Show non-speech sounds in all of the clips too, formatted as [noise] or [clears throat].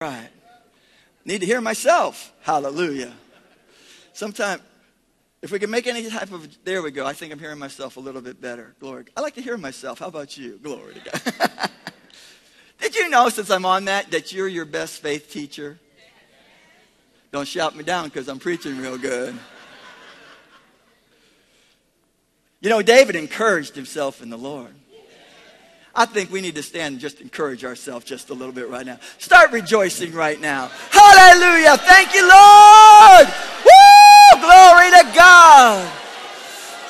right. Need to hear myself. Hallelujah. Sometimes, if we can make any type of, there we go. I think I'm hearing myself a little bit better. Glory. I like to hear myself. How about you? Glory to God. [laughs] Did you know, since I'm on that, that you're your best faith teacher? Don't shout me down because I'm preaching real good. You know, David encouraged himself in the Lord. I think we need to stand and just encourage ourselves just a little bit right now. Start rejoicing right now. Hallelujah. Thank you, Lord. Woo! Glory to God.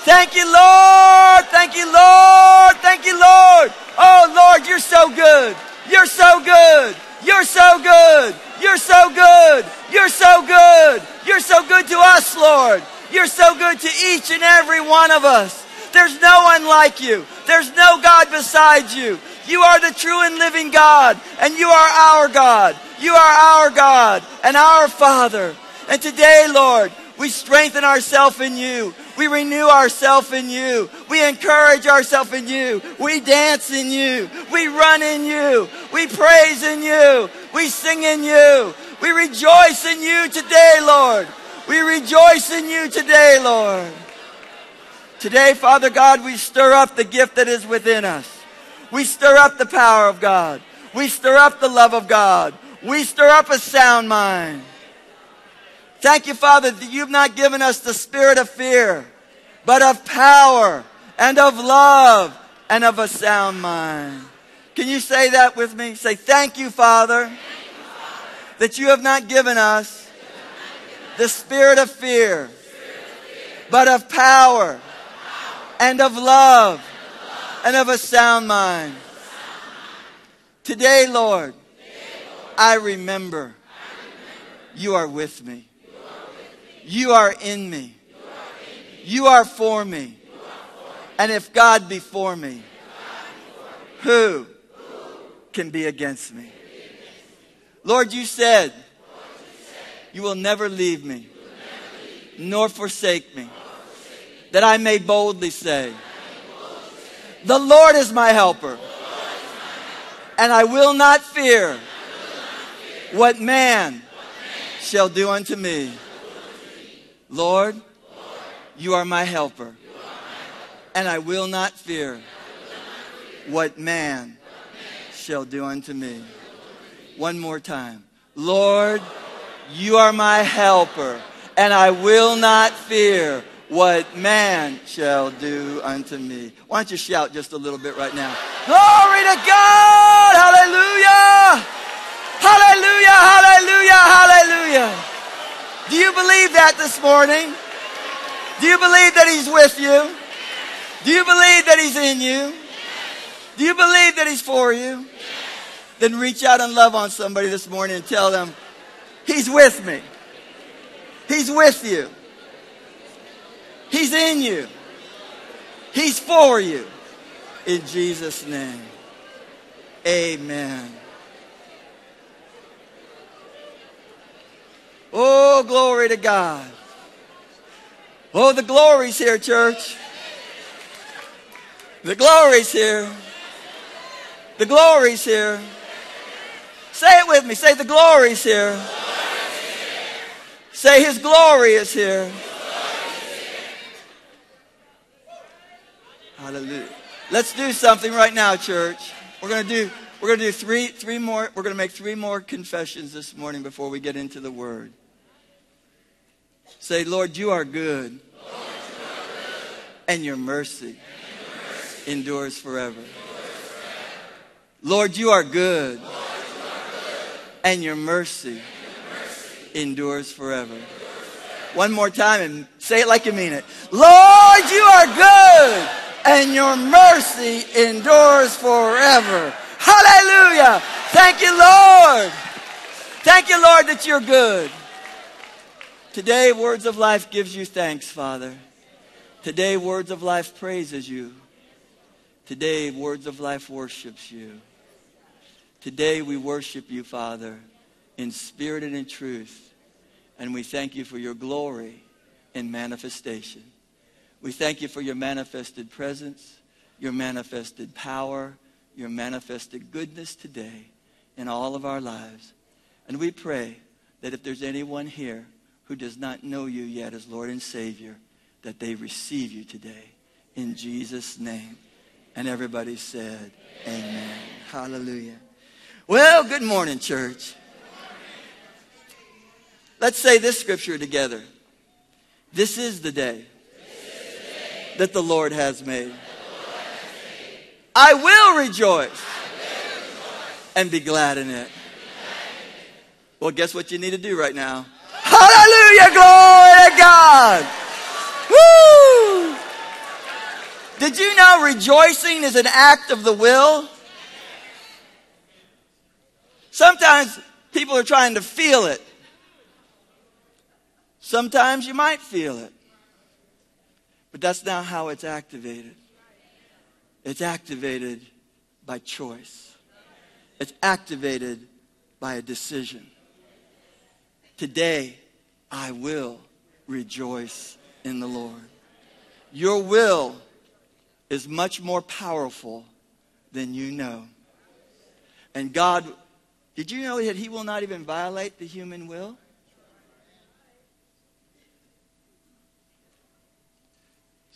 Thank you, Lord. Thank you, Lord. Thank you, Lord. Oh, Lord, you're so good. You're so good. You're so good. You're so good. You're so good. You're so good to us, Lord. You're so good to each and every one of us. There's no one like you. There's no God beside you. You are the true and living God, and you are our God. You are our God and our Father. And today, Lord, we strengthen ourselves in you. We renew ourselves in you. We encourage ourselves in you. We dance in you. We run in you. We praise in you. We sing in you. We rejoice in you today, Lord. We rejoice in you today, Lord. Today, Father God, we stir up the gift that is within us. We stir up the power of God. We stir up the love of God. We stir up a sound mind. Thank you, Father, that you've not given us the spirit of fear, but of power and of love and of a sound mind. Can you say that with me? Say, Thank you, Father, that you have not given us the spirit of fear, but of power and of love and of a sound mind. Today, Lord, I remember you are with me. You are in me. You are for me. And if God be for me, who can be against me? Lord, you said, you will never leave me, nor forsake me that I may boldly say, The Lord is my helper, and I will not fear what man shall do unto me. Lord, you are my helper, and I will not fear what man shall do unto me. One more time. Lord, you are my helper, and I will not fear what man shall do unto me. Why don't you shout just a little bit right now? Glory to God! Hallelujah! Hallelujah! Hallelujah! Hallelujah! Do you believe that this morning? Do you believe that He's with you? Do you believe that He's in you? Do you believe that He's for you? Then reach out and love on somebody this morning and tell them, He's with me. He's with you. He's in you. He's for you. In Jesus' name. Amen. Oh, glory to God. Oh, the glory's here, church. The glory's here. The glory's here. Say it with me. Say, the glory's here. Say, His glory is here. Hallelujah. Let's do something right now, church. We're going to do we're going to do three three more we're going to make three more confessions this morning before we get into the word. Say, Lord, you are good. And, your mercy, endures forever. Lord, you are good. And, your mercy, endures forever. One more time and say it like you mean it. Lord, you are good and your mercy endures forever. Hallelujah. Thank you, Lord. Thank you, Lord, that you're good. Today, Words of Life gives you thanks, Father. Today, Words of Life praises you. Today, Words of Life worships you. Today, we worship you, Father, in spirit and in truth. And we thank you for your glory in manifestation. We thank you for your manifested presence, your manifested power, your manifested goodness today in all of our lives. And we pray that if there's anyone here who does not know you yet as Lord and Savior, that they receive you today. In Jesus' name. And everybody said, Amen. Amen. Hallelujah. Well, good morning, church. Let's say this scripture together. This is the day, that the Lord has made. I will rejoice, and be glad in it. Well, guess what you need to do right now? Hallelujah! Glory to God! Woo! Did you know rejoicing is an act of the will? Sometimes people are trying to feel it. Sometimes you might feel it. But that's not how it's activated. It's activated by choice. It's activated by a decision. Today, I will rejoice in the Lord. Your will is much more powerful than you know. And God, did you know that He will not even violate the human will?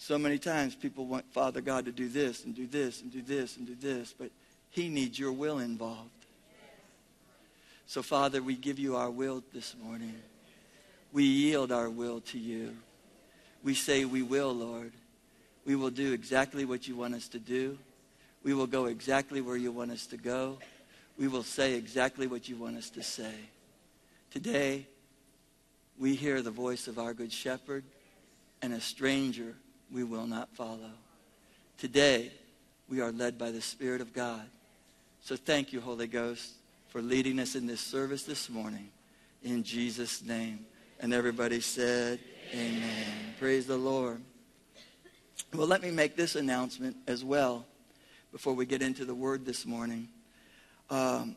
So many times people want Father God to do this and do this and do this and do this, but He needs your will involved. So, Father, we give you our will this morning. We yield our will to you. We say, We will, Lord. We will do exactly what you want us to do. We will go exactly where you want us to go. We will say exactly what you want us to say. Today, we hear the voice of our good shepherd, and a stranger we will not follow. Today, we are led by the Spirit of God. So thank you, Holy Ghost for leading us in this service this morning. In Jesus' name. And everybody said, Amen. Amen. Praise the Lord. Well, let me make this announcement as well before we get into the word this morning. Um,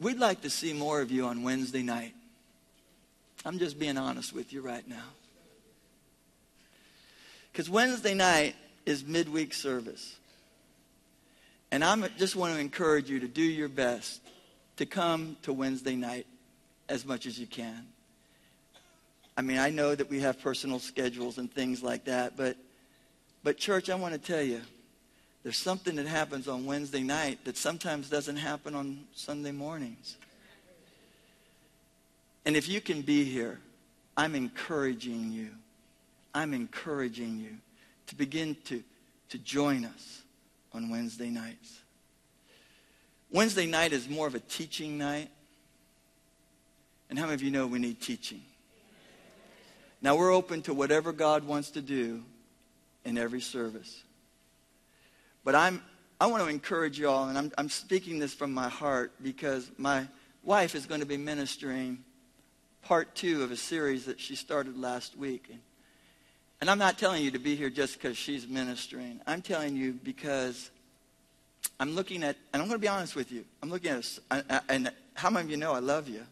we'd like to see more of you on Wednesday night. I'm just being honest with you right now. Because Wednesday night is midweek service. And I just want to encourage you to do your best to come to Wednesday night as much as you can. I mean, I know that we have personal schedules and things like that, but, but church, I want to tell you, there's something that happens on Wednesday night that sometimes doesn't happen on Sunday mornings. And if you can be here, I'm encouraging you. I'm encouraging you to begin to, to join us on Wednesday nights. Wednesday night is more of a teaching night. And how many of you know we need teaching? Now we're open to whatever God wants to do in every service. But I'm, I want to encourage you all, and I'm, I'm speaking this from my heart because my wife is going to be ministering part two of a series that she started last week. And and I'm not telling you to be here just because she's ministering. I'm telling you because I'm looking at, and I'm going to be honest with you. I'm looking at, and how many of you know I love you?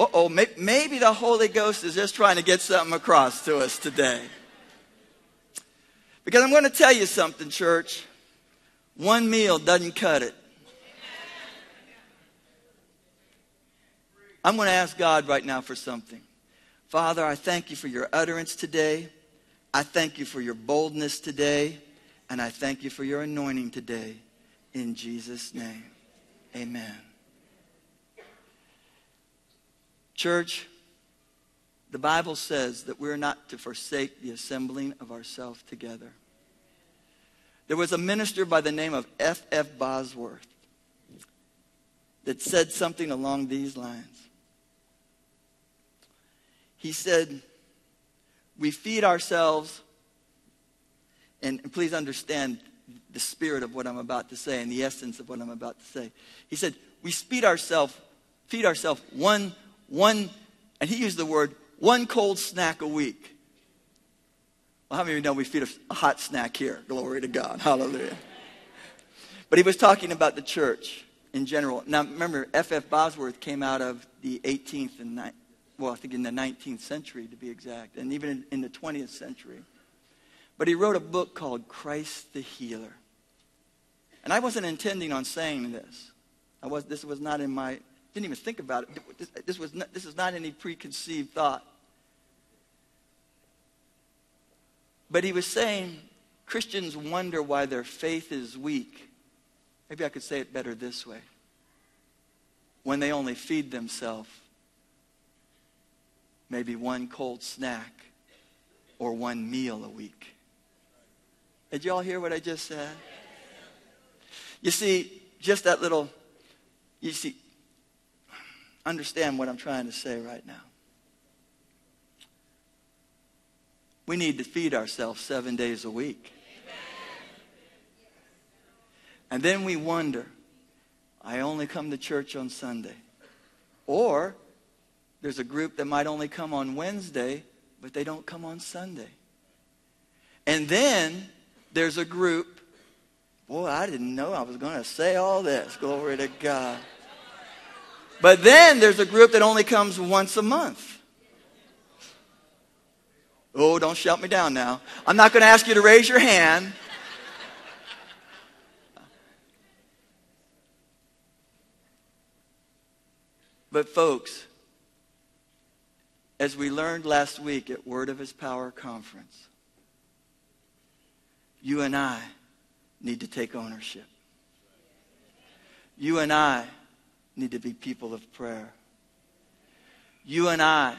Uh-oh, maybe the Holy Ghost is just trying to get something across to us today. Because I'm going to tell you something, church. One meal doesn't cut it. I'm going to ask God right now for something. Father, I thank you for your utterance today. I thank you for your boldness today. And I thank you for your anointing today. In Jesus' name, amen. Church, the Bible says that we're not to forsake the assembling of ourselves together. There was a minister by the name of F. F. Bosworth that said something along these lines. He said, We feed ourselves, and please understand the spirit of what I'm about to say and the essence of what I'm about to say. He said, We feed ourselves, feed ourselves one, one, and he used the word one cold snack a week. Well, how many of you know we feed a hot snack here? Glory to God. Hallelujah. But he was talking about the church in general. Now, remember, F.F. F. Bosworth came out of the 18th and well, I think in the 19th century to be exact, and even in, in the 20th century. But he wrote a book called Christ the Healer. And I wasn't intending on saying this. I was, this was not in my, didn't even think about it. This, this, was not, this is not any preconceived thought. But he was saying Christians wonder why their faith is weak. Maybe I could say it better this way. When they only feed themselves maybe one cold snack or one meal a week. Did you all hear what I just said? You see, just that little, you see, understand what I'm trying to say right now. We need to feed ourselves seven days a week. And then we wonder, I only come to church on Sunday. Or there's a group that might only come on Wednesday, but they don't come on Sunday. And then there's a group, boy, I didn't know I was going to say all this. Glory to God. But then there's a group that only comes once a month. Oh, don't shout me down now. I'm not going to ask you to raise your hand. But, folks, as we learned last week at Word of His Power Conference, you and I need to take ownership. You and I need to be people of prayer. You and I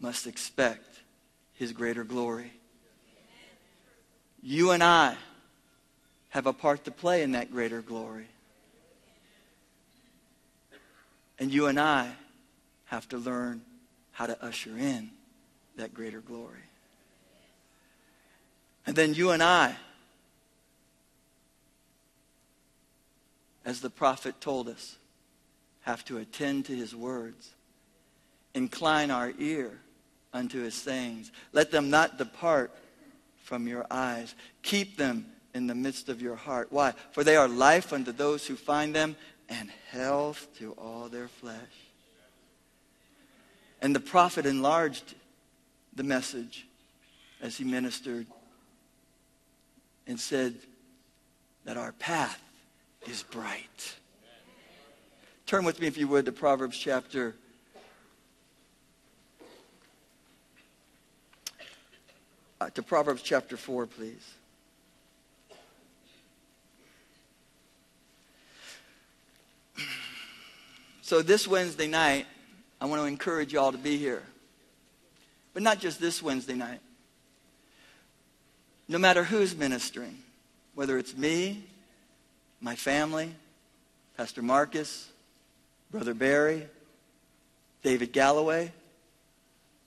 must expect his greater glory. You and I have a part to play in that greater glory. And you and I have to learn how to usher in that greater glory. And then you and I, as the prophet told us, have to attend to his words, incline our ear unto his sayings. Let them not depart from your eyes. Keep them in the midst of your heart. Why? For they are life unto those who find them and health to all their flesh. And the prophet enlarged the message as he ministered and said that our path is bright. Turn with me, if you would, to Proverbs chapter uh, to Proverbs chapter 4, please. [clears throat] So this Wednesday night, I want to encourage y'all to be here. But not just this Wednesday night. No matter who's ministering, whether it's me, my family, Pastor Marcus, Brother Barry, David Galloway.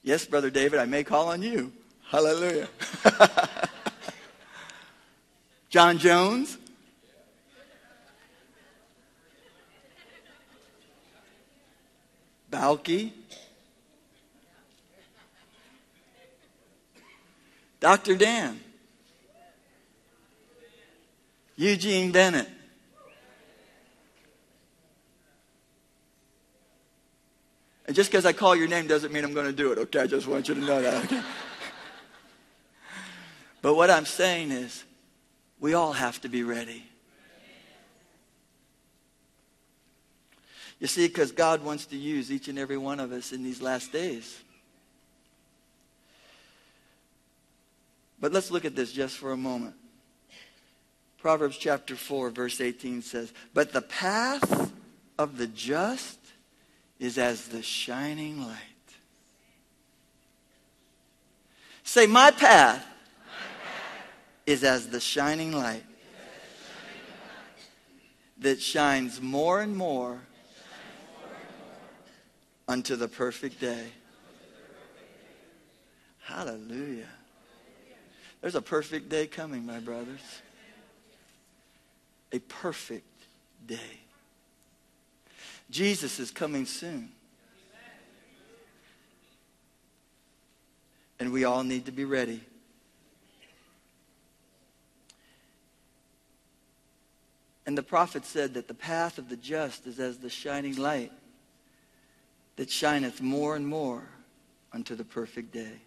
Yes, Brother David, I may call on you. Hallelujah. [laughs] John Jones. Balky. Dr. Dan. Eugene Bennett. And just because I call your name doesn't mean I'm going to do it, okay? I just want you to know that, okay? [laughs] But what I'm saying is, we all have to be ready. You see, because God wants to use each and every one of us in these last days. But let's look at this just for a moment. Proverbs chapter 4, verse 18 says, But the path of the just is as the shining light. Say, My path is as the shining light that shines more and more unto the perfect day. Hallelujah. There's a perfect day coming, my brothers. A perfect day. Jesus is coming soon. And we all need to be ready. And the prophet said that the path of the just is as the shining light that shineth more and more unto the perfect day.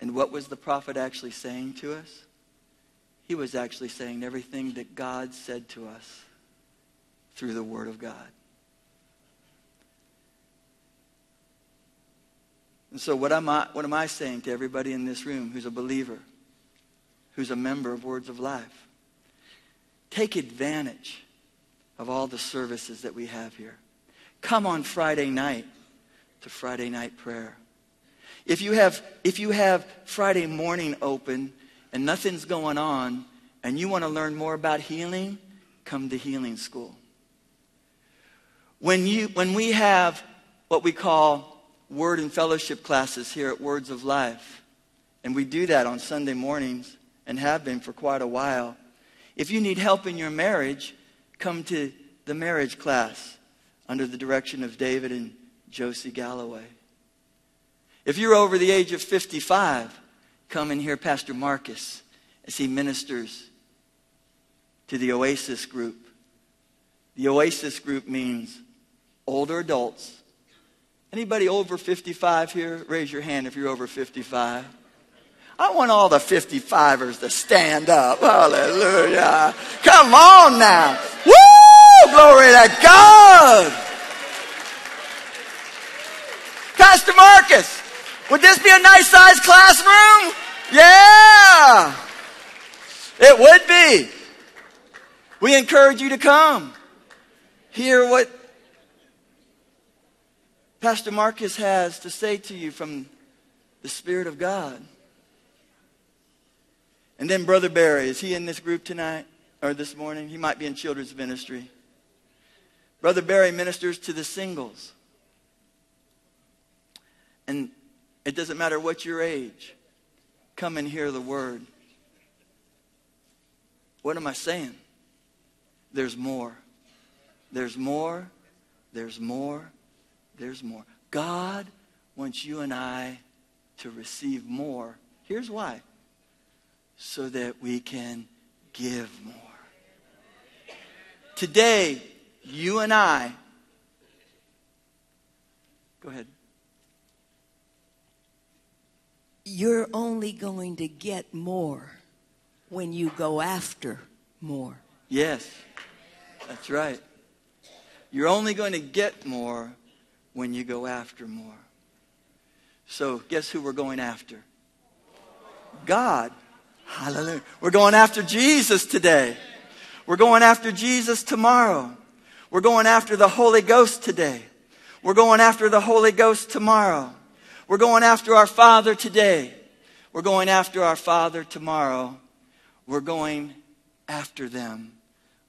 And what was the prophet actually saying to us? he was actually saying everything that God said to us through the Word of God. And so, what am, I, what am I saying to everybody in this room who's a believer, who's a member of Words of Life? Take advantage of all the services that we have here. Come on Friday night to Friday night prayer. If you have, if you have Friday morning open and nothing's going on and you want to learn more about healing, come to healing school. When, you, when we have what we call word and fellowship classes here at Words of Life. And we do that on Sunday mornings and have been for quite a while. If you need help in your marriage, come to the marriage class under the direction of David and Josie Galloway. If you're over the age of 55, come and hear Pastor Marcus as he ministers to the Oasis group. The Oasis group means older adults Anybody over 55 here? Raise your hand if you're over 55. I want all the 55ers to stand up. Hallelujah. Come on now. Woo! Glory to God. Pastor Marcus, would this be a nice sized classroom? Yeah. It would be. We encourage you to come. Hear what Pastor Marcus has to say to you from the Spirit of God. And then Brother Barry, is he in this group tonight or this morning? He might be in children's ministry. Brother Barry ministers to the singles. And it doesn't matter what your age, come and hear the word. What am I saying? There's more. There's more. There's more there's more. God wants you and I to receive more. Here's why so that we can give more. Today, you and I, go ahead. You're only going to get more when you go after more. Yes, that's right. You're only going to get more when you go after more. So, guess who we're going after? God. Hallelujah. We're going after Jesus today. We're going after Jesus tomorrow. We're going after the Holy Ghost today. We're going after the Holy Ghost tomorrow. We're going after our Father today. We're going after our Father tomorrow. We're going after them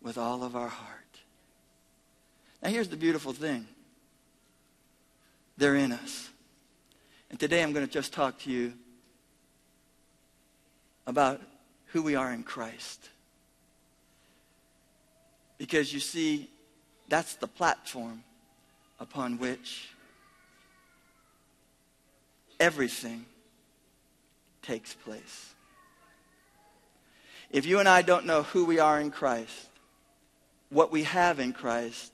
with all of our heart. Now, here's the beautiful thing they're in us. And today I'm going to just talk to you about who we are in Christ. Because you see, that's the platform upon which everything takes place. If you and I don't know who we are in Christ, what we have in Christ,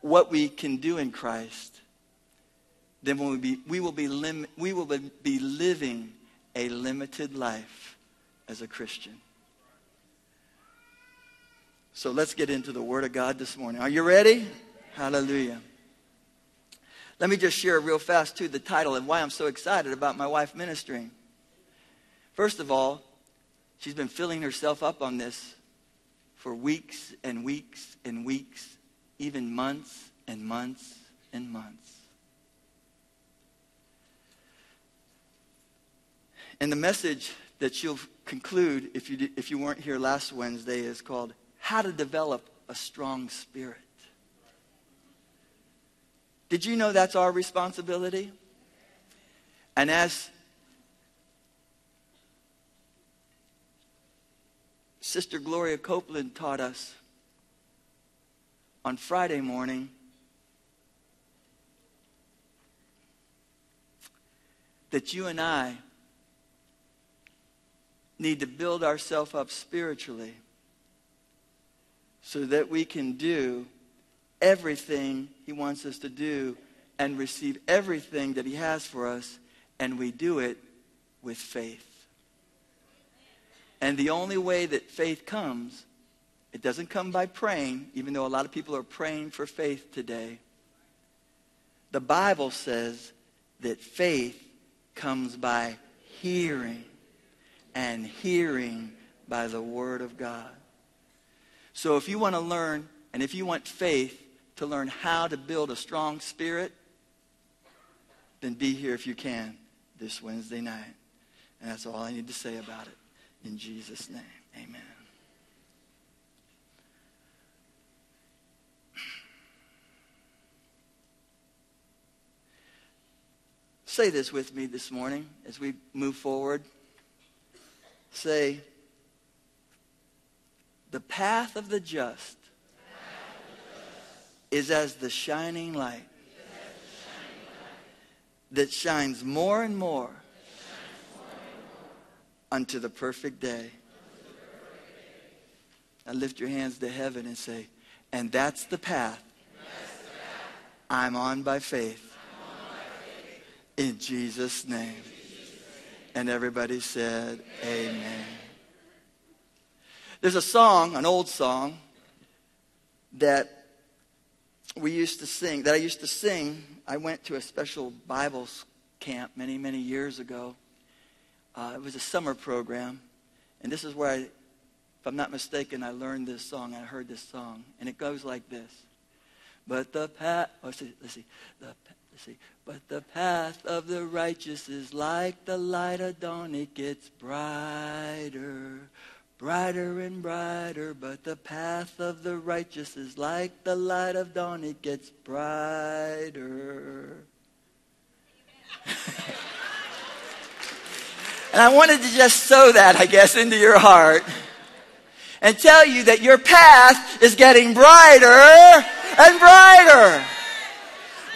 what we can do in Christ, then we'll be, we, will be lim- we will be living a limited life as a Christian. So let's get into the Word of God this morning. Are you ready? Hallelujah. Let me just share real fast, too, the title and why I'm so excited about my wife ministering. First of all, she's been filling herself up on this for weeks and weeks and weeks, even months and months and months. And the message that she'll conclude if you, if you weren't here last Wednesday is called How to Develop a Strong Spirit. Did you know that's our responsibility? And as Sister Gloria Copeland taught us on Friday morning, that you and I need to build ourselves up spiritually so that we can do everything He wants us to do and receive everything that He has for us, and we do it with faith. And the only way that faith comes, it doesn't come by praying, even though a lot of people are praying for faith today. The Bible says that faith comes by hearing, and hearing by the Word of God. So if you want to learn, and if you want faith to learn how to build a strong spirit, then be here if you can this Wednesday night. And that's all I need to say about it. In Jesus' name, amen. Say this with me this morning as we move forward. Say, the path of the just is as the shining light that shines more and more unto the perfect day. Now lift your hands to heaven and say, and that's the path I'm on by faith. In Jesus' name. And everybody said, Amen. There's a song, an old song, that we used to sing, that I used to sing. I went to a special Bible camp many, many years ago. Uh, it was a summer program. And this is where I, if I'm not mistaken, I learned this song. I heard this song. And it goes like this. But the path, oh, see, let's see. The, let's see. But the path of the righteous is like the light of dawn. It gets brighter brighter and brighter, but the path of the righteous is like the light of dawn. It gets brighter. [laughs] and I wanted to just sow that, I guess, into your heart and tell you that your path is getting brighter and brighter.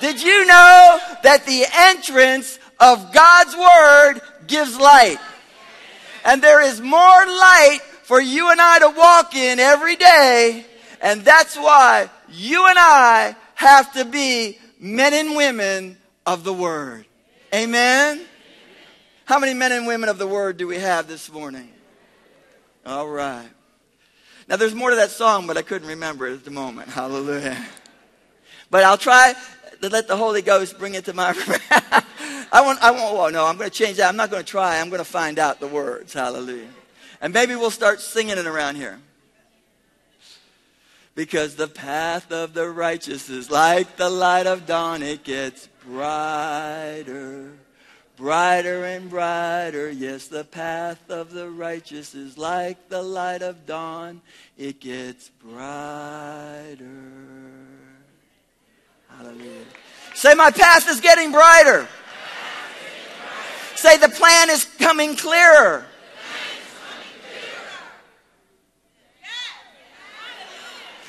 Did you know that the entrance of God's Word gives light? And there is more light for you and I to walk in every day. And that's why you and I have to be men and women of the Word. Amen? How many men and women of the Word do we have this morning? All right. Now, there's more to that song, but I couldn't remember it at the moment. Hallelujah. But I'll try to let the Holy Ghost bring it to my. [laughs] I won't. I won't. Oh no, I'm going to change that. I'm not going to try. I'm going to find out the words. Hallelujah. And maybe we'll start singing it around here. Because the path of the righteous is like the light of dawn. It gets brighter, brighter and brighter. Yes, the path of the righteous is like the light of dawn. It gets brighter. Hallelujah. Say, my path is getting brighter. Say, the plan is coming clearer.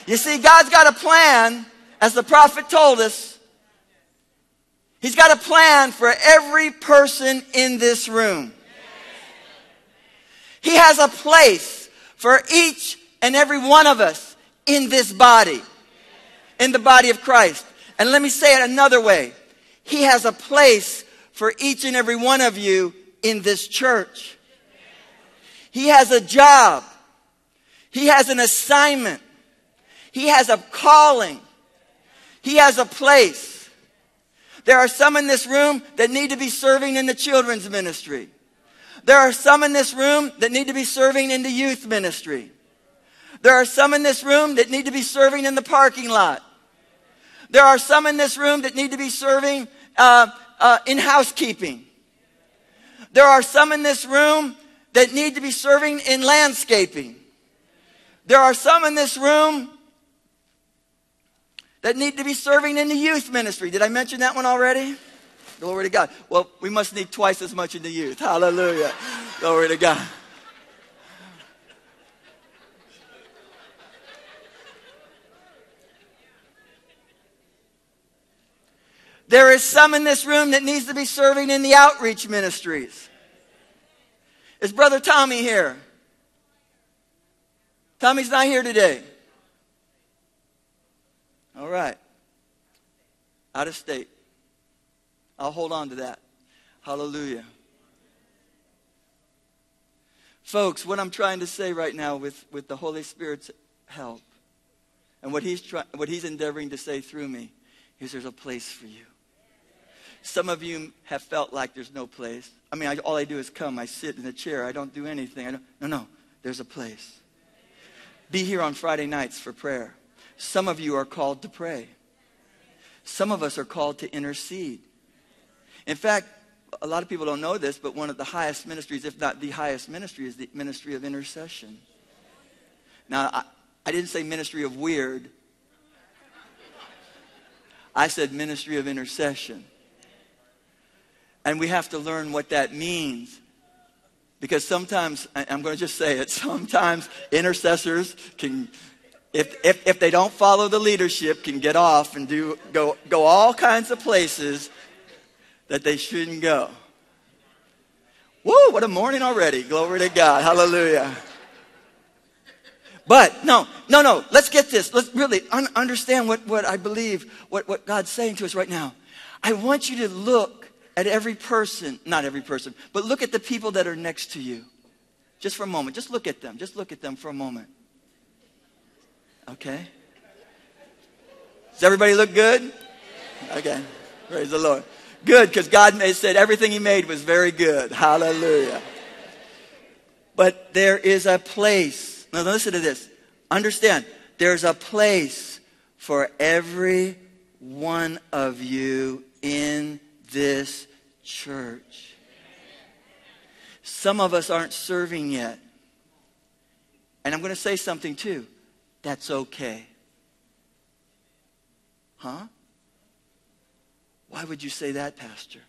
You see, God's got a plan, as the prophet told us. He's got a plan for every person in this room. He has a place for each and every one of us in this body, in the body of Christ. And let me say it another way. He has a place for each and every one of you in this church. He has a job. He has an assignment. He has a calling. He has a place. There are some in this room that need to be serving in the children's ministry. There are some in this room that need to be serving in the youth ministry. There are some in this room that need to be serving in the parking lot. There are some in this room that need to be serving uh, uh, in housekeeping. There are some in this room that need to be serving in landscaping. There are some in this room that need to be serving in the youth ministry. Did I mention that one already? Glory to God. Well, we must need twice as much in the youth. Hallelujah. Glory to God. There is some in this room that needs to be serving in the outreach ministries. Is Brother Tommy here? Tommy's not here today. All right. Out of state. I'll hold on to that. Hallelujah. Folks, what I'm trying to say right now with, with the Holy Spirit's help and what he's, try, what he's endeavoring to say through me is there's a place for you. Some of you have felt like there's no place. I mean, I, all I do is come. I sit in a chair. I don't do anything. I don't, no, no. There's a place. Be here on Friday nights for prayer. Some of you are called to pray. Some of us are called to intercede. In fact, a lot of people don't know this, but one of the highest ministries, if not the highest ministry, is the ministry of intercession. Now, I, I didn't say ministry of weird. I said ministry of intercession. And we have to learn what that means. Because sometimes, I'm going to just say it, [laughs] sometimes intercessors can, if, if, if they don't follow the leadership, can get off and do, go, go all kinds of places that they shouldn't go. Woo, what a morning already. Glory to God. Hallelujah. But no, no, no. Let's get this. Let's really un- understand what, what I believe, what, what God's saying to us right now. I want you to look at every person, not every person, but look at the people that are next to you. Just for a moment. Just look at them. Just look at them for a moment. Okay? Does everybody look good? Okay. Praise the Lord. Good, because God said everything He made was very good. Hallelujah. But there is a place. Now, listen to this. Understand, there's a place for every one of you in this church. Some of us aren't serving yet. And I'm going to say something too. That's okay. Huh? Why would you say that, Pastor?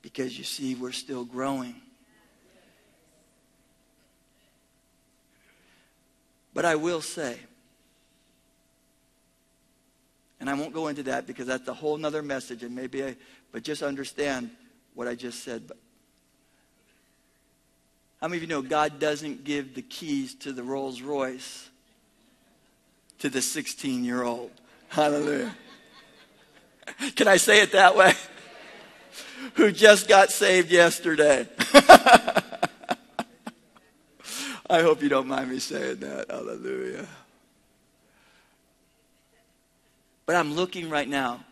Because you see, we're still growing. But I will say, and I won't go into that because that's a whole other message, and maybe I, but just understand what I just said. But how many of you know God doesn't give the keys to the Rolls Royce to the 16 year old? Hallelujah. Can I say it that way? Who just got saved yesterday. [laughs] I hope you don't mind me saying that. Hallelujah. But I'm looking right now.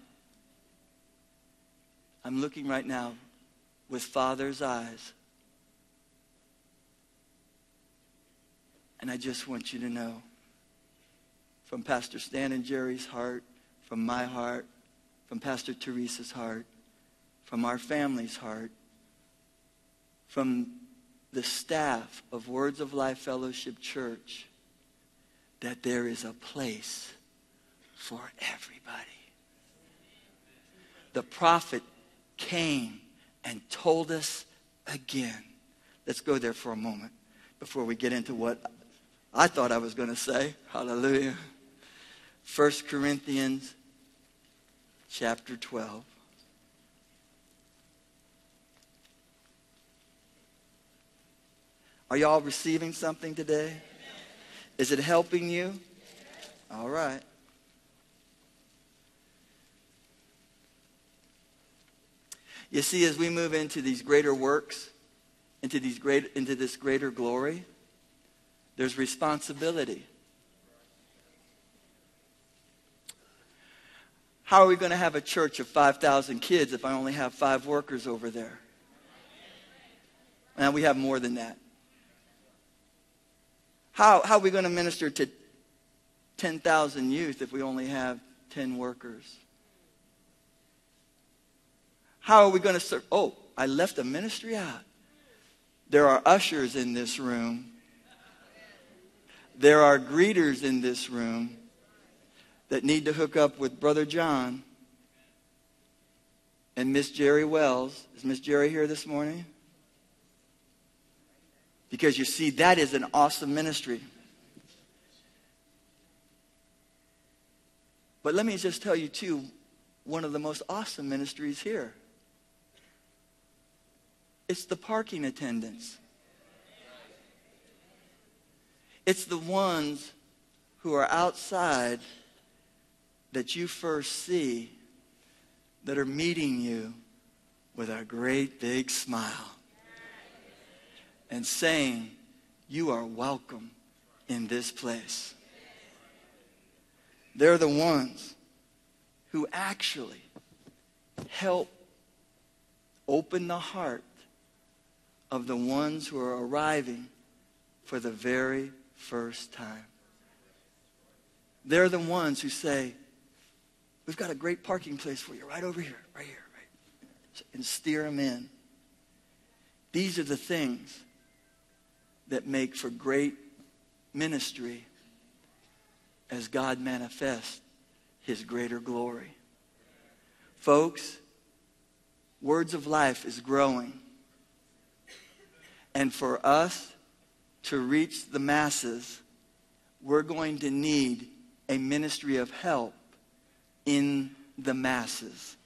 I'm looking right now with Father's eyes. And I just want you to know from Pastor Stan and Geri's heart, from my heart, from Pastor Teresa's heart, from our family's heart, from the staff of Words of Life Fellowship Church, that there is a place for everybody. The prophet came and told us again. Let's go there for a moment before we get into what I thought I was going to say. Hallelujah. 1 Corinthians chapter 12. Are y'all receiving something today? Is it helping you? All right. You see, as we move into these greater works, into, these great, into this greater glory, there's responsibility. How are we going to have a church of 5,000 kids if I only have five workers over there? And we have more than that. How, how are we going to minister to 10,000 youth if we only have 10 workers? How are we going to serve? Oh, I left a ministry out. There are ushers in this room. There are greeters in this room that need to hook up with Brother John and Miss Jerry Wells. Is Miss Jerry here this morning? Because you see, that is an awesome ministry. But let me just tell you, too, one of the most awesome ministries here. It's the parking attendants. It's the ones who are outside that you first see that are meeting you with a great big smile. and saying, You are welcome in this place. They're the ones who actually help open the heart of the ones who are arriving for the very first time. They're the ones who say, We've got a great parking place for you right over here, right here, right. And steer them in. These are the things that make for great ministry as God manifests his greater glory. Folks, Words of Life is growing. And for us to reach the masses, we're going to need a ministry of help in the masses.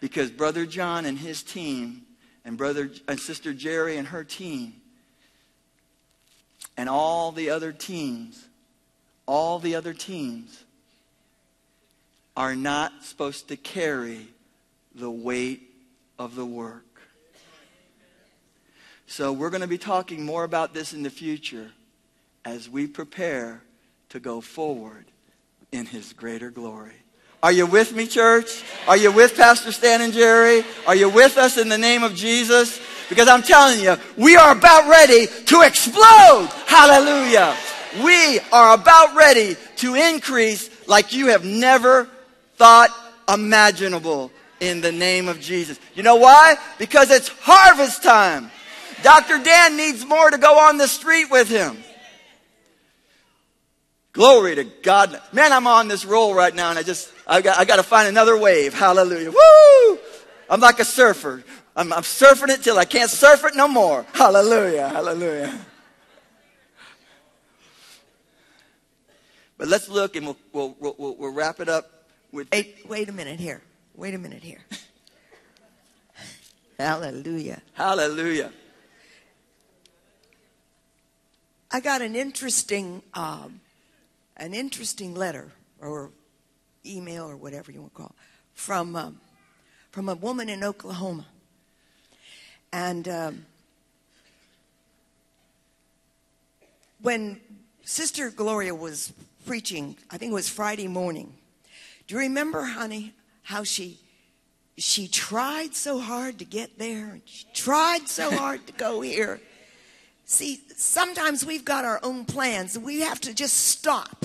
Because Brother John and his team, and Brother and Sister Geri and her team, and all the other teams, all the other teams are not supposed to carry the weight of the work. So we're going to be talking more about this in the future as we prepare to go forward in his greater glory. Are you with me, church? Are you with Pastor Stan and Geri? Are you with us in the name of Jesus? Because I'm telling you, we are about ready to explode. Hallelujah. We are about ready to increase like you have never thought imaginable in the name of Jesus. You know why? Because it's harvest time. Dr. Dan needs more to go on the street with him. Glory to God. Man, I'm on this roll right now and I just, I got, I got to find another wave. Hallelujah. Woo! I'm like a surfer. I'm, I'm surfing it till I can't surf it no more. Hallelujah. Hallelujah. But let's look and we'll, we'll, we'll, we'll wrap it up with. Wait, wait a minute here. Wait a minute here. [laughs] Hallelujah. Hallelujah. I got an interesting, um, an interesting letter or email or whatever you want to call it, from um, from a woman in Oklahoma, and um, when Sister Gloria was preaching, I think it was Friday morning. Do you remember, honey, how she she tried so hard to get there and she tried so hard to go here? [laughs] See, sometimes we've got our own plans we have to just stop.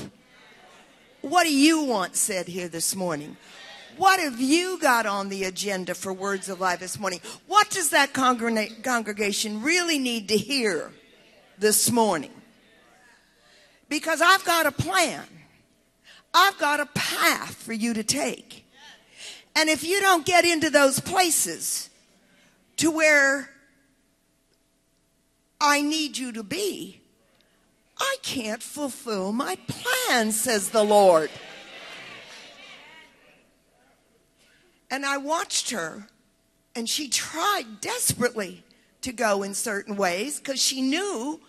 What do you want said here this morning? What have you got on the agenda for Words of Life this morning? What does that congreg- congregation really need to hear this morning? Because I've got a plan. I've got a path for you to take. And if you don't get into those places to where I need you to be, I can't fulfill my plan, says the Lord. And I watched her, and she tried desperately to go in certain ways because she knew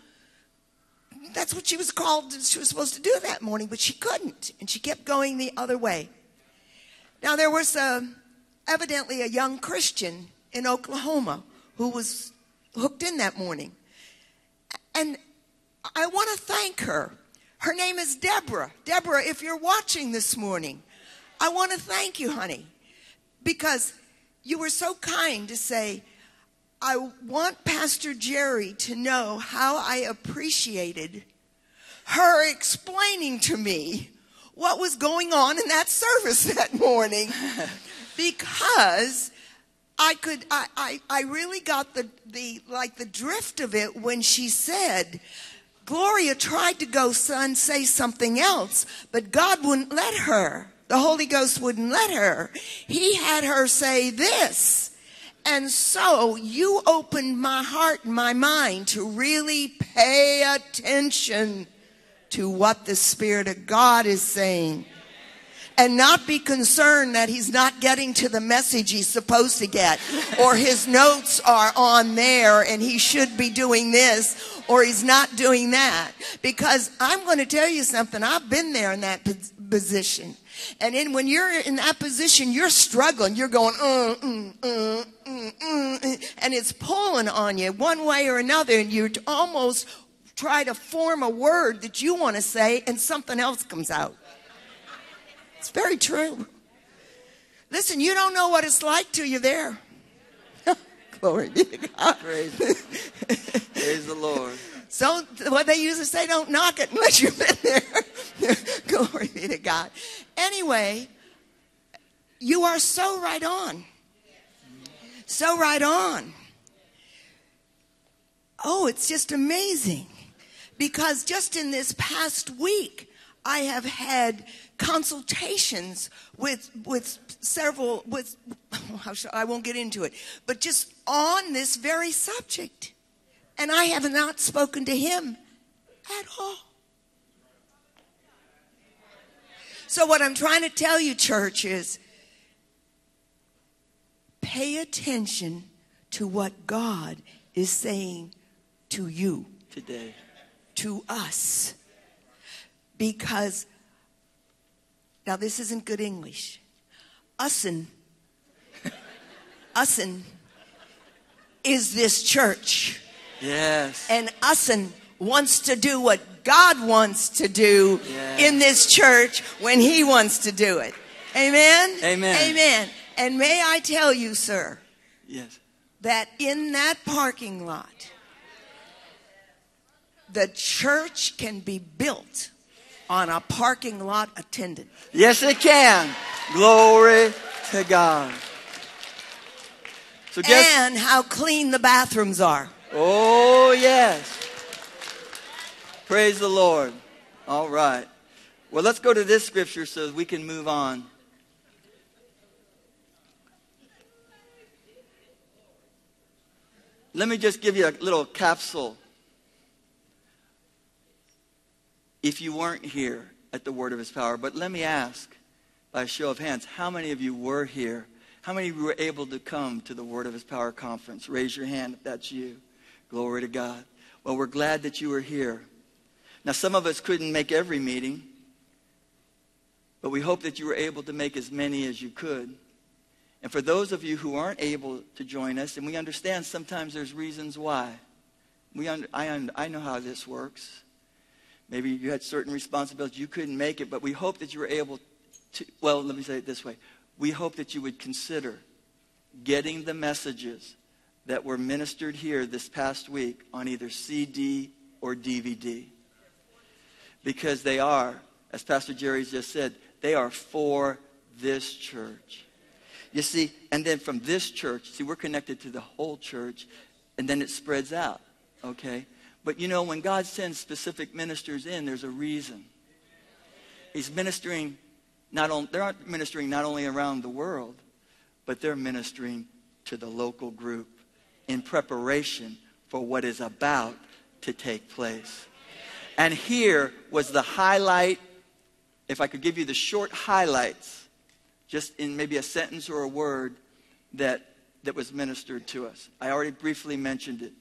that's what she was called, she was supposed to do that morning, but she couldn't. And she kept going the other way. Now, there was a, evidently a young Christian in Oklahoma who was hooked in that morning. And I want to thank her. Her name is Deborah. Deborah, if you're watching this morning, I want to thank you, honey, because you were so kind to say, I want Pastor Geri to know how I appreciated her explaining to me what was going on in that service [laughs] that morning [laughs] because I could I, I, I really got the, the like the drift of it when she said Gloria tried to go son say something else, but God wouldn't let her. The Holy Ghost wouldn't let her. He had her say this. And so you opened my heart and my mind to really pay attention to what the Spirit of God is saying. And not be concerned that he's not getting to the message he's supposed to get, or his notes are on there and he should be doing this, or he's not doing that. Because I'm going to tell you something, I've been there in that position. And when you're in that position, you're struggling. You're going, uh, mm, uh, mm, mm, and it's pulling on you one way or another, and you almost try to form a word that you want to say, and something else comes out. It's very true. Listen, you don't know what it's like till you're there. [laughs] Glory be to God. Praise, praise the Lord. So what they used to say, don't knock it unless you've been there. [laughs] Glory be to God. Anyway, you are so right on. So right on. Oh, it's just amazing. Because just in this past week, I have had consultations with with several with [laughs] I won't get into it, but just on this very subject. And I have not spoken to him at all. So, what I'm trying to tell you, church, is pay attention to what God is saying to you today, to us. Because, now this isn't good English. Usin, usin is this church. Yes. And Usin wants to do what God wants to do Yes. in this church when He wants to do it. Amen? Amen. Amen. And may I tell you, sir, Yes. that in that parking lot, the church can be built on a parking lot attendant. Yes, it can. Glory to God. So guess. And how clean the bathrooms are. Oh, yes. Praise the Lord. All right. Well, let's go to this scripture so we can move on. Let me just give you a little capsule. If you weren't here at the Word of His Power, but let me ask, by a show of hands, how many of you were here? How many of you were able to come to the Word of His Power conference? Raise your hand if that's you. Glory to God. Well, we're glad that you were here. Now, some of us couldn't make every meeting, but we hope that you were able to make as many as you could. And for those of you who aren't able to join us, and we understand sometimes there's reasons why. We un- I, un- I know how this works. Maybe you had certain responsibilities, you couldn't make it, but we hope that you were able to, well, let me say it this way. We hope that you would consider getting the messages that were ministered here this past week on either CD or DVD. Because they are, as Pastor Geri just said, they are for this church. You see, and then from this church, see, we're connected to the whole church, and then it spreads out, okay? But you know, when God sends specific ministers in, there's a reason. He's ministering not only, they're ministering not only around the world, but they're ministering to the local group in preparation for what is about to take place. And here was the highlight, if I could give you the short highlights, just in maybe a sentence or a word that, that was ministered to us. I already briefly mentioned it.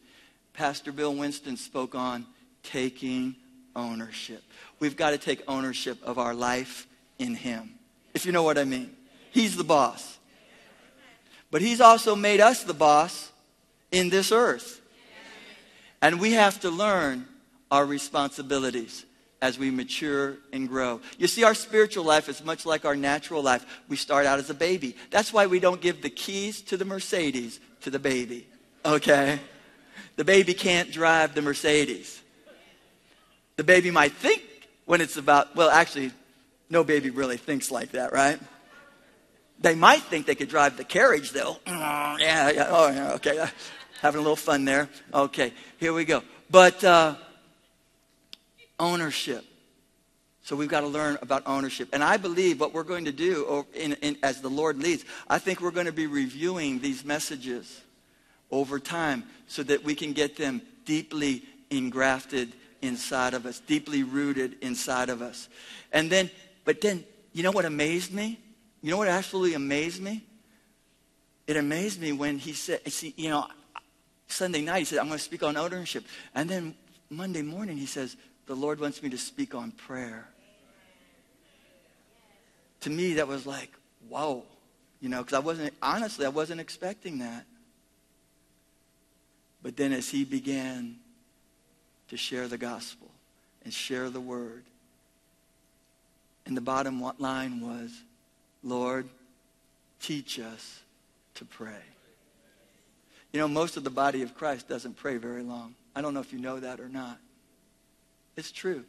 Pastor Bill Winston spoke on taking ownership. We've got to take ownership of our life in Him, if you know what I mean. He's the boss. But He's also made us the boss in this earth. And we have to learn our responsibilities as we mature and grow. You see, our spiritual life is much like our natural life. We start out as a baby. That's why we don't give the keys to the Mercedes to the baby, okay? The baby can't drive the Mercedes. The baby might think when it's about, well, actually, no baby really thinks like that, right? They might think they could drive the carriage, though. [clears throat] Yeah, yeah, oh, yeah, okay. Having a little fun there. Okay, here we go. But uh, ownership. So we've got to learn about ownership. And I believe what we're going to do in, in, as the Lord leads, I think we're going to be reviewing these messages over time so that we can get them deeply engrafted inside of us, deeply rooted inside of us. And then, but then, you know what amazed me? You know what absolutely amazed me? It amazed me when he said, see, you know, Sunday night he said, I'm going to speak on ownership. And then Monday morning he says, the Lord wants me to speak on prayer. to me, that was like, whoa. You know, because I wasn't, honestly, I wasn't expecting that. But then as he began to share the gospel and share the word, and the bottom line was, Lord, teach us to pray. You know, most of the body of Christ doesn't pray very long. I don't know if you know that or not. It's true.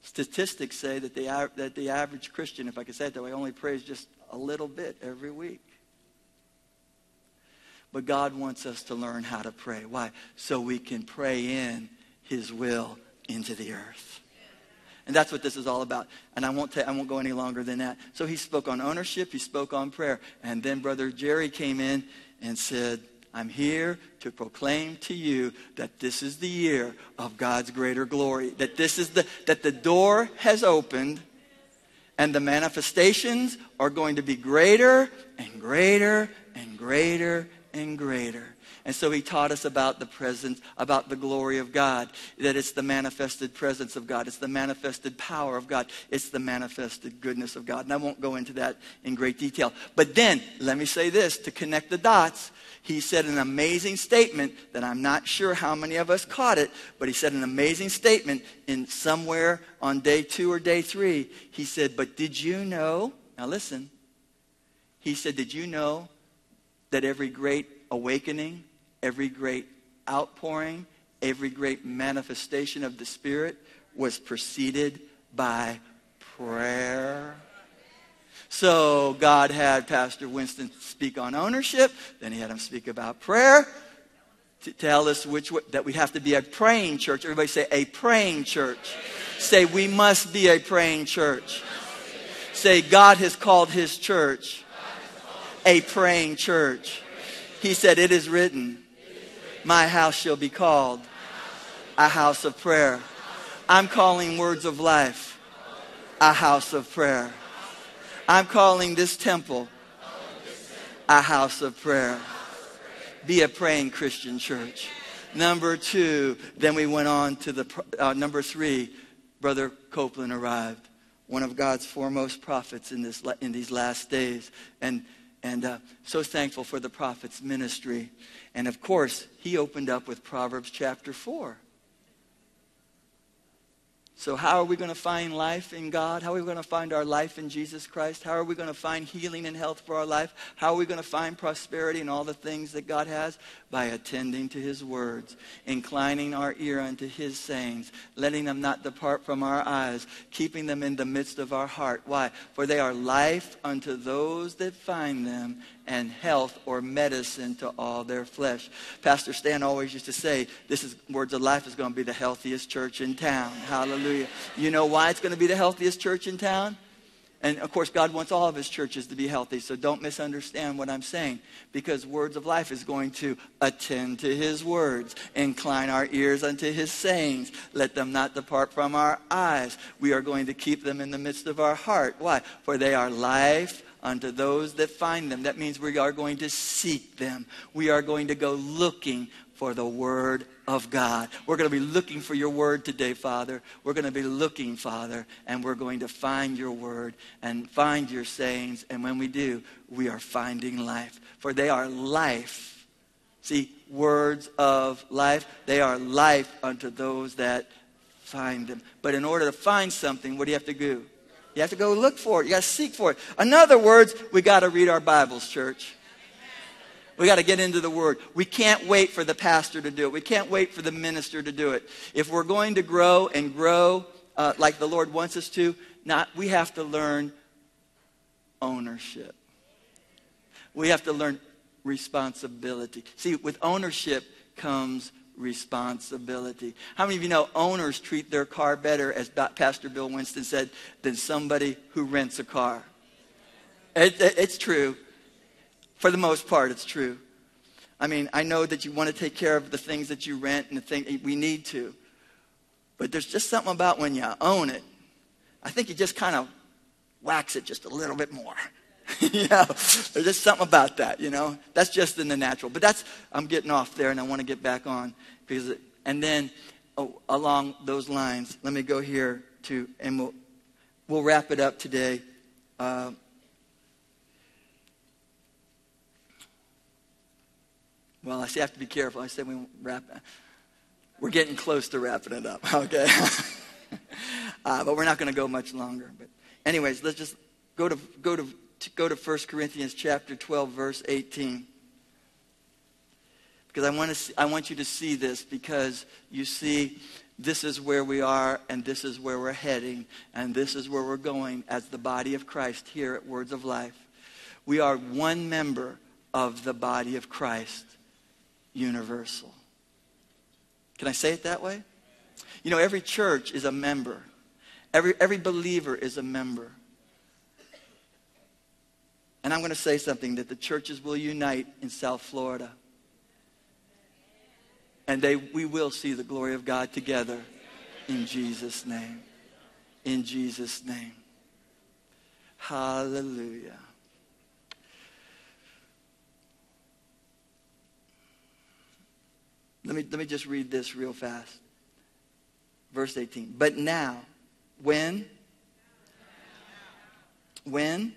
Statistics say that the, that the average Christian, if I could say it that way, only prays just a little bit every week. But God wants us to learn how to pray. Why? So we can pray in his will into the earth. And that's what this is all about. And I won't, ta- I won't go any longer than that. So he spoke on ownership. He spoke on prayer. And then Brother Jerry came in and said, I'm here to proclaim to you that this is the year of God's greater glory. That this is the, that the door has opened and the manifestations are going to be greater and greater and greater and greater. And so he taught us about the presence, about the glory of God, that it's the manifested presence of God, it's the manifested power of God, it's the manifested goodness of God. And I won't go into that in great detail. But then, let me say this to connect the dots. He said an amazing statement that I'm not sure how many of us caught it, but he said an amazing statement in somewhere on day two or day three. He said, But did you know? Now listen. He said, Did you know that every great awakening, every great outpouring, every great manifestation of the Spirit was preceded by prayer. So God had Pastor Winston speak on ownership, then he had him speak about prayer to tell us which way, that we have to be a praying church. Everybody say a praying church. Say we must be a praying church. Say God has called his church a praying church. He said, It is written, My house shall be called a house of prayer. I'm calling words of life a house of prayer. I'm calling this temple a house of prayer. Be a praying Christian church. Number two, then we went on to the uh, number three. Brother Copeland arrived, one of God's foremost prophets in this in these last days, and and uh, so thankful for the prophet's ministry. And of course, he opened up with Proverbs chapter 4. So, how are we going to find life in God? How are we going to find our life in Jesus Christ? How are we going to find healing and health for our life? How are we going to find prosperity and all the things that God has? By attending to His words, inclining our ear unto His sayings, letting them not depart from our eyes, keeping them in the midst of our heart. Why? For they are life unto those that find them, and health or medicine to all their flesh. Pastor Stan always used to say, this is Words of Life is going to be the healthiest church in town. Hallelujah. You know why it's going to be the healthiest church in town? And of course, God wants all of his churches to be healthy, so don't misunderstand what I'm saying. Because Words of Life is going to attend to his words, incline our ears unto his sayings, let them not depart from our eyes. We are going to keep them in the midst of our heart. Why? For they are life unto those that find them. That means we are going to seek them. We are going to go looking for the Word of God. We're going to be looking for your Word today, Father. We're going to be looking, Father, and we're going to find your Word and find your sayings. And when we do, we are finding life. For they are life. See, words of life, they are life unto those that find them. But in order to find something, what do you have to do? You have to go look for it. You got to seek for it. In other words, we got to read our Bibles, church. We got to get into the Word. We can't wait for the pastor to do it. We can't wait for the minister to do it. If we're going to grow and grow uh, like the Lord wants us to, not, we have to learn ownership. We have to learn responsibility. See, with ownership comes responsibility. How many of you know owners treat their car better, as Pastor Bill Winston said, than somebody who rents a car? It, it, it's true. For the most part, it's true. I mean, I know that you want to take care of the things that you rent and the thing we need to. But there's just something about when you own it. I think you just kind of wax it just a little bit more. [laughs] know, there's just something about that, you know. That's just in the natural. But that's, I'm getting off there and I want to get back on. because. And then oh, along those lines, let me go here to, and we'll, we'll wrap it up today. Uh, well, I have to be careful. I said we wrap. We're getting close to wrapping it up. [laughs] Okay, [laughs] uh, but we're not going to go much longer. But, anyways, let's just go to go to, to go to 1 Corinthians chapter 12, verse 18 because I want, to see, I want you to see this because you see this is where we are and this is where we're heading and this is where we're going as the body of Christ here at Words of Life. We are one member of the body of Christ, universal. Can I say it that way? You know, every church is a member. Every, every believer is a member. And I'm going to say something that the churches will unite in South Florida and they, we will see the glory of God together in Jesus' name. In Jesus' name. Hallelujah. Let me, let me just read this real fast. Verse 18. But now, when? When?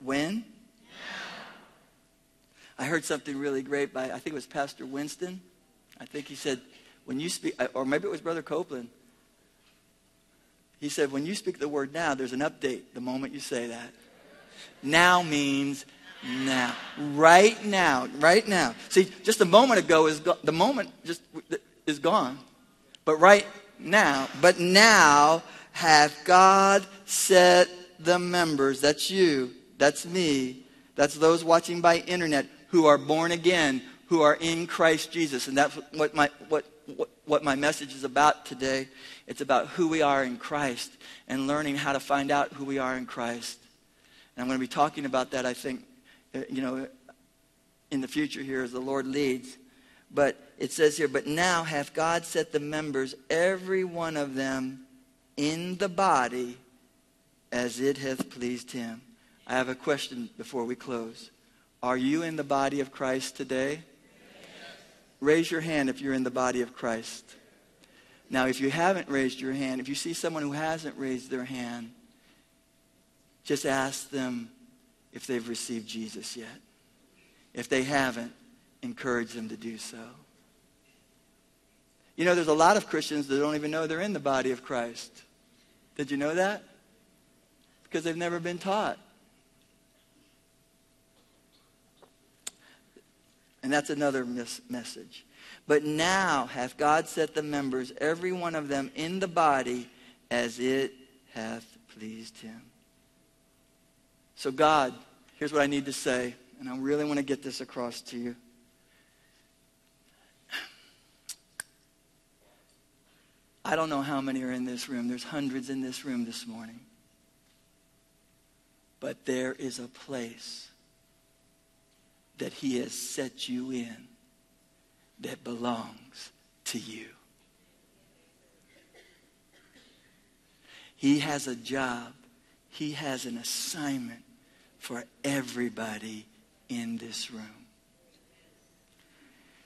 When? I heard something really great by, I think it was Pastor Winston. I think he said, when you speak, or maybe it was Brother Copeland. He said, when you speak the word now, there's an update the moment you say that. Now means now. Right now. Right now. See, just a moment ago is go- the moment just is gone. But right now, but now hath God set the members, that's you, that's me, that's those watching by internet, who are born again, who are in Christ Jesus. And that's what my, what, what, what my message is about today. It's about who we are in Christ and learning how to find out who we are in Christ. And I'm going to be talking about that, I think, uh, you know, in the future here as the Lord leads. But it says here, but now hath God set the members, every one of them, in the body as it hath pleased him. I have a question before we close. Are you in the body of Christ today? Raise your hand if you're in the body of Christ. Now, if you haven't raised your hand, if you see someone who hasn't raised their hand, just ask them if they've received Jesus yet. If they haven't, encourage them to do so. You know, there's a lot of Christians that don't even know they're in the body of Christ. Did you know that? Because they've never been taught. And that's another mis- message. But now hath God set the members, every one of them, in the body as it hath pleased him. So, God, here's what I need to say, and I really want to get this across to you. I don't know how many are in this room. There's hundreds in this room this morning. But there is a place that he has set you in that belongs to you. He has a job. He has an assignment for everybody in this room.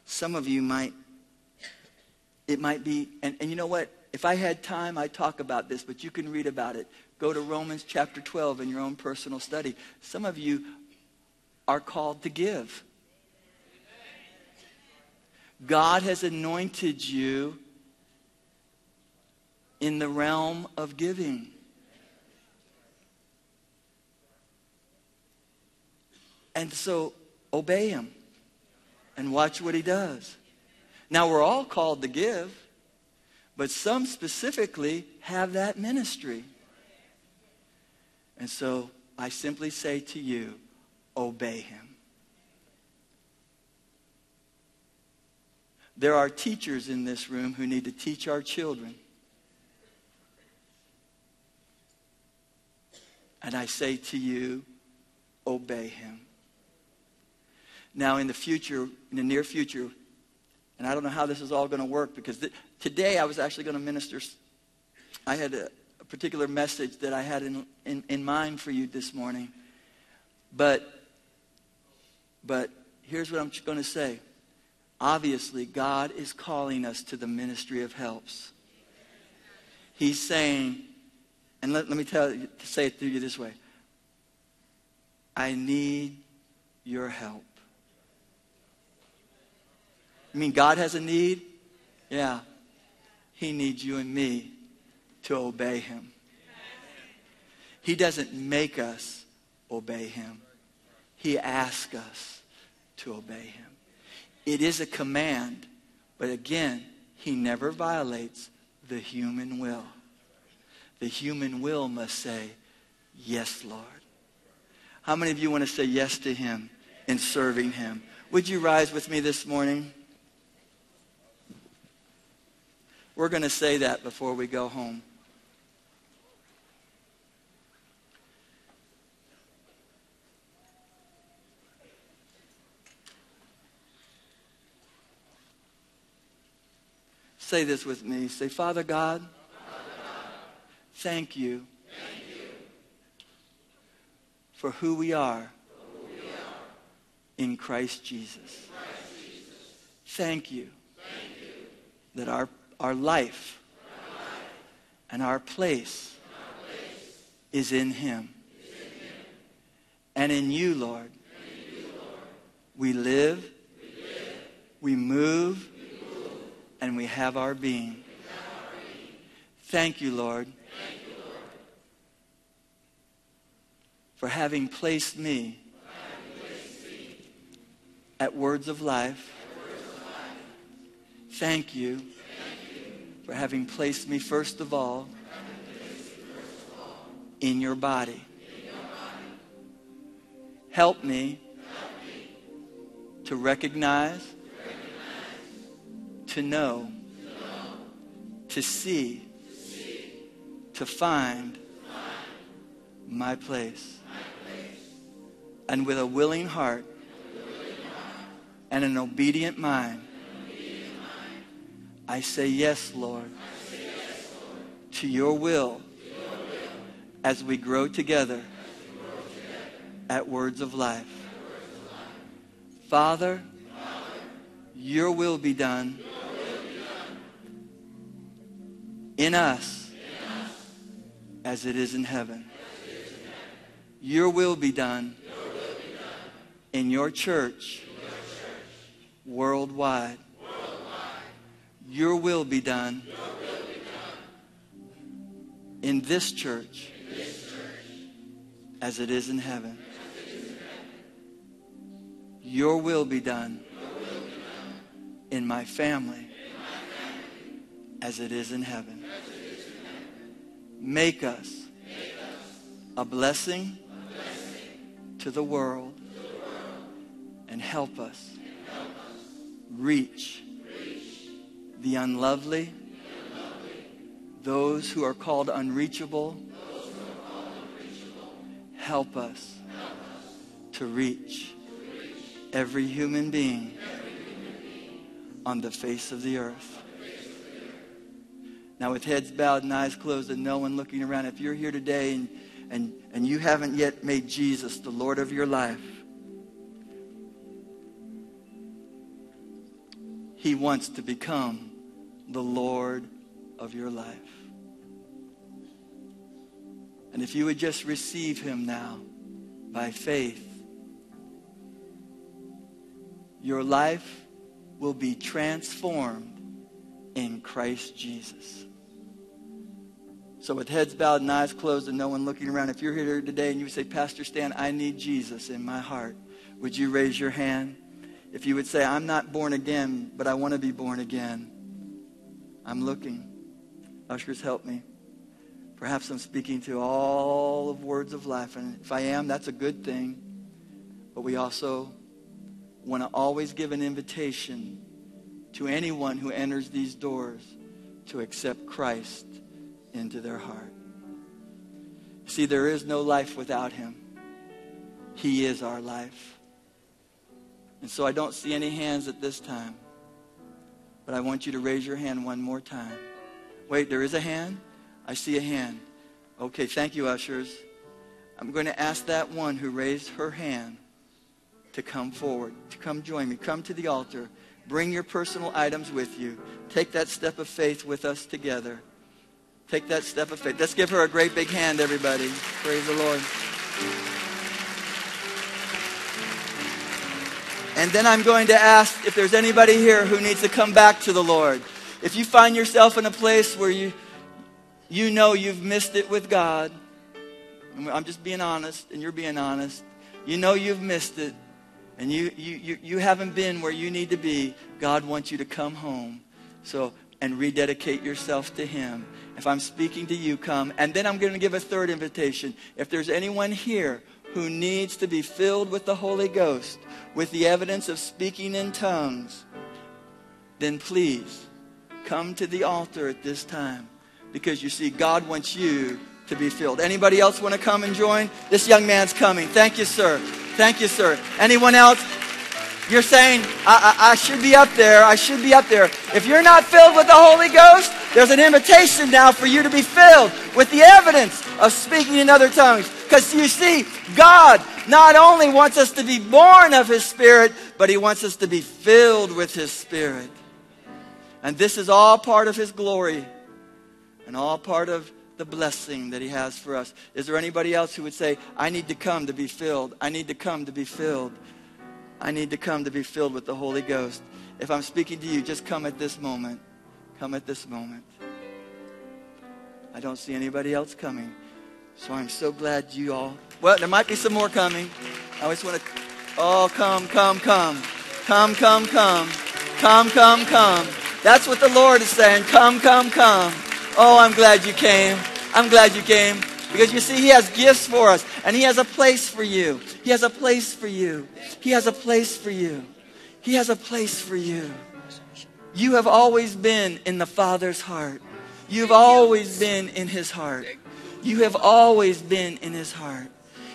Some of you might, it might be, and, and you know what? If I had time, I'd talk about this, but you can read about it. Go to Romans chapter 12 in your own personal study. Some of you are called to give. God has anointed you in the realm of giving. And so obey him and watch what he does. Now, we're all called to give, but some specifically have that ministry. And so I simply say to you, obey him. There are teachers in this room who need to teach our children. And I say to you, obey him. Now, in the future, in the near future, and I don't know how this is all going to work because th- today I was actually going to minister. I had a, a particular message that I had in, in, in mind for you this morning. But but here's what I'm going to say. Obviously, God is calling us to the ministry of helps. He's saying, And let, let me tell you, say it to you this way. I need your help. I mean, God has a need? Yeah. He needs you and me to obey him. He doesn't make us obey him. He asks us to obey him. It is a command, but again, he never violates the human will. The human will must say, Yes, Lord. How many of you want to say yes to him in serving him? Would you rise with me this morning? We're going to say that before we go home. Say this with me. Say, Father God, Father God thank, you thank you for who we are, who we are in Christ Jesus. Christ Jesus. Thank, you thank you that our, our life, and our place, is, in him. in. And in you, Lord, in we live, we move, and we have our being. Thank you, Lord, for having placed me at Words of Life. Thank you for having placed me first of all in your body. Help me to recognize to know, to, see, to find, my, place. And with a willing heart, and an obedient mind, I say yes, Lord, to your will, as we grow together, at Words of Life. Father, your will be done in us, as it is in heaven. Your will be done, in your church, worldwide. Your will be done, in this church, as it is in heaven. Your will be done, in my family as it is in heaven. Make us a blessing to the world and help us reach the unlovely, those who are called unreachable. Help us to reach every human being on the face of the earth. Now, with heads bowed and eyes closed and no one looking around, if you're here today and, and, and you haven't yet made Jesus the Lord of your life, He wants to become the Lord of your life. And if you would just receive Him now by faith, your life will be transformed in Christ Jesus. So, with heads bowed and eyes closed and no one looking around, if you're here today and you would say, Pastor Stan, I need Jesus in my heart, would you raise your hand? If you would say, I'm not born again, but I want to be born again, I'm looking. Ushers, help me. Perhaps I'm speaking to all of words of life. And if I am, that's a good thing. But we also want to always give an invitation to anyone who enters these doors to accept Christ into their heart. See, there is no life without him. He is our life. And so I don't see any hands at this time. But I want you to raise your hand one more time. Wait, there is a hand? I see a hand. Okay, thank you, ushers. I'm going to ask that one who raised her hand to come forward, to come join me. Come to the altar. Bring your personal items with you. Take that step of faith with us together. Take that step of faith. Let's give her a great big hand, everybody. Praise the Lord. And then I'm going to ask if there's anybody here who needs to come back to the Lord. If you find yourself in a place where you, you know you've missed it with God, I'm just being honest, and you're being honest. You know you've missed it, and you, you, you, you haven't been where you need to be. God wants you to come home. So, and rededicate yourself to Him. If I'm speaking to you, come. And then I'm going to give a third invitation. If there's anyone here who needs to be filled with the Holy Ghost, with the evidence of speaking in tongues, then please come to the altar at this time. Because you see, God wants you to be filled. Anybody else want to come and join? This young man's coming. Thank you, sir. Thank you, sir. Anyone else? You're saying, I, I, I, should be up there. I should be up there. If you're not filled with the Holy Ghost, there's an invitation now for you to be filled with the evidence of speaking in other tongues. Because you see, God not only wants us to be born of His Spirit, but He wants us to be filled with His Spirit. And this is all part of His glory and all part of the blessing that He has for us. Is there anybody else who would say, I need to come to be filled? I need to come to be filled. I need to come to be filled with the Holy Ghost. If I'm speaking to you, just come at this moment. Come at this moment. I don't see anybody else coming. So I'm so glad you all. Well, there might be some more coming. I always want to. Oh, come, come, come. Come, come, come. Come, come, come. That's what the Lord is saying. Come, come, come. Oh, I'm glad you came. I'm glad you came. Because you see, He has gifts for us, and He has a place for you. He has a place for you. He has a place for you. He has a place for you. You have always been in the Father's heart. You've always been in His heart. You have always been in His heart.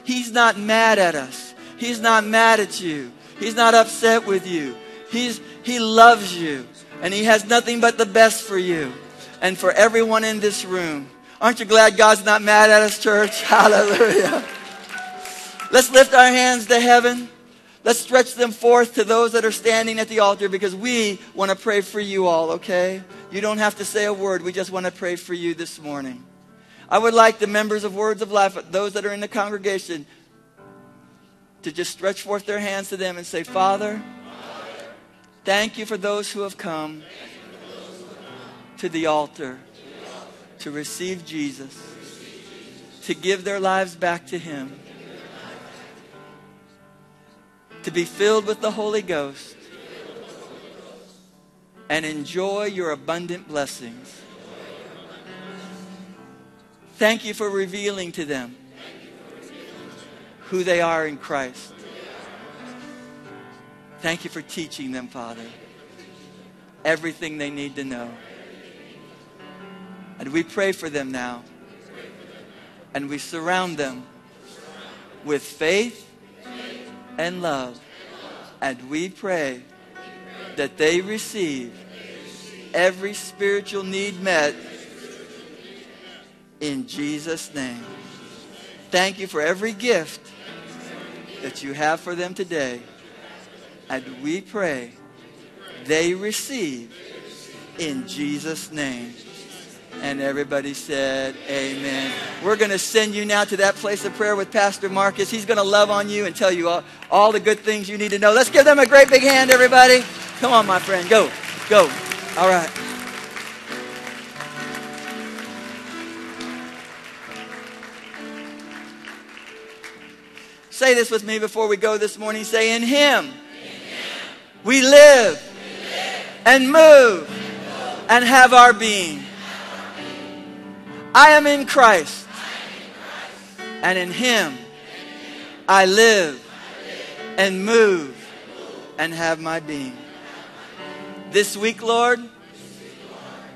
He's not mad at us. He's not mad at you. He's not upset with you. He's, he loves you. And He has nothing but the best for you and for everyone in this room. Aren't you glad God's not mad at us, church? [laughs] Hallelujah. Let's lift our hands to heaven. Let's stretch them forth to those that are standing at the altar because we want to pray for you all, okay? You don't have to say a word. We just want to pray for you this morning. I would like the members of Words of Life, those that are in the congregation, to just stretch forth their hands to them and say, Father, thank you for those who have come to the altar to receive Jesus, to give their lives back to Him, to be filled with the Holy Ghost, and enjoy your abundant blessings. Thank you for revealing to them who they are in Christ. Thank you for teaching them, Father, everything they need to know. And we pray for them now. And we surround them with faith and love. And we pray that they receive every spiritual need met in Jesus' name. Thank you for every gift that you have for them today. And we pray they receive in Jesus' name. And everybody said, Amen. We're going to send you now to that place of prayer with Pastor Marcus. He's going to love on you and tell you all, all the good things you need to know. Let's give them a great big hand, everybody. Come on, my friend. Go. Go. All right. Say this with me before we go this morning. Say, In Him, in him we, live, we live and move, and, move and have our being. I am in Christ. And in Him, I live and move and have my being. This week, Lord,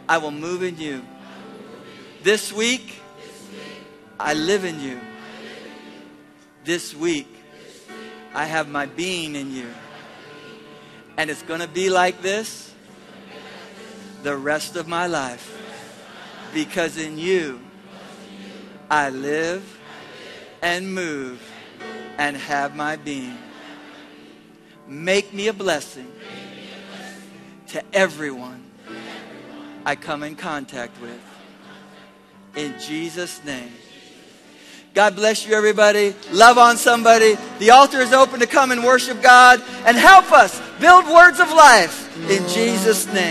I will move in you. This week, I live in you. This week, I have my being in you. And it's going to be like this the rest of my life. Because in you, I live and move and have my being. Make me a blessing to everyone I come in contact with. In Jesus' name. God bless you, everybody. Love on somebody. The altar is open to come and worship God and help us build words of life in Jesus' name.